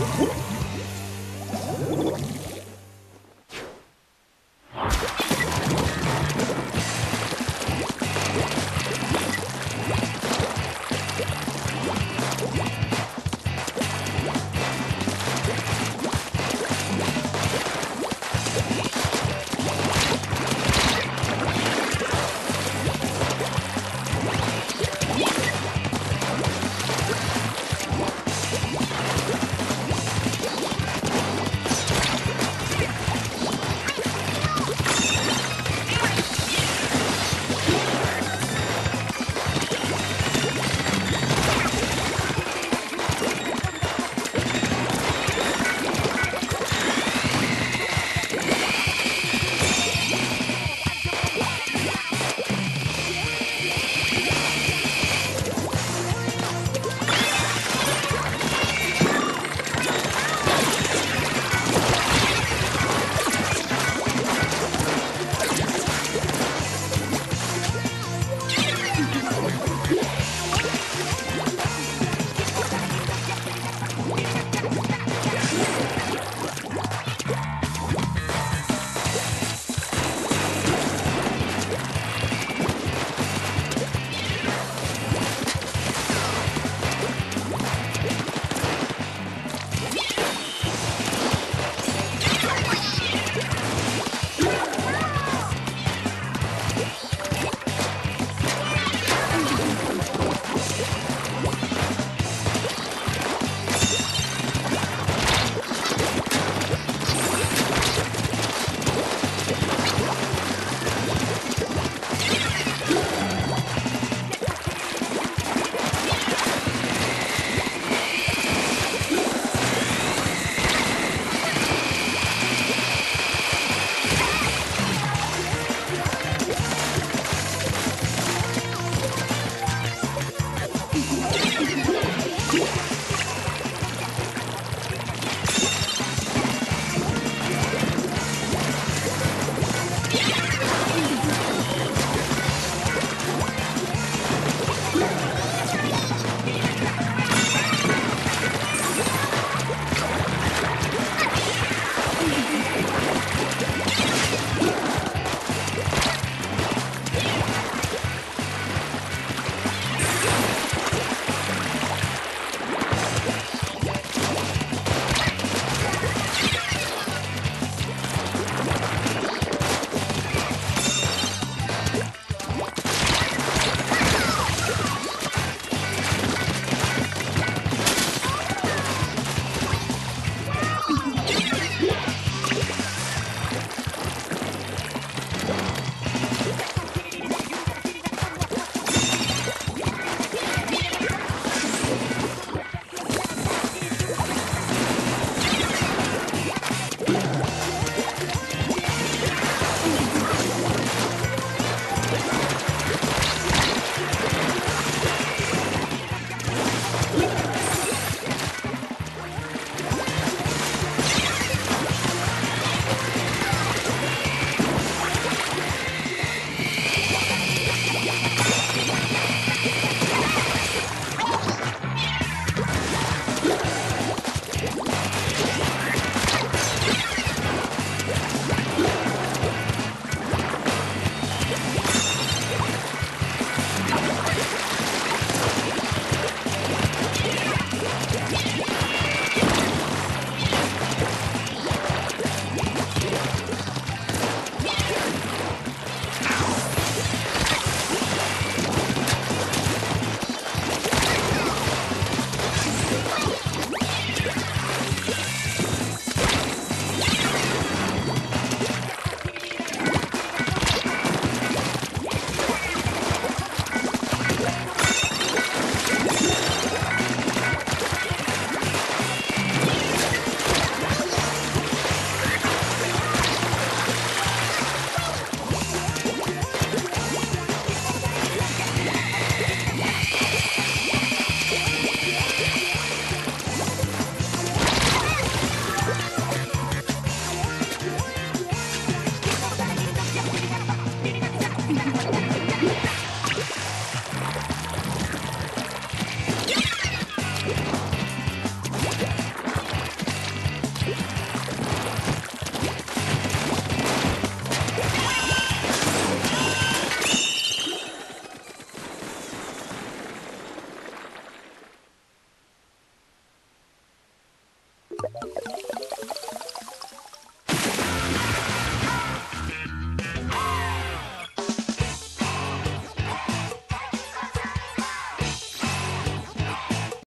Ouh.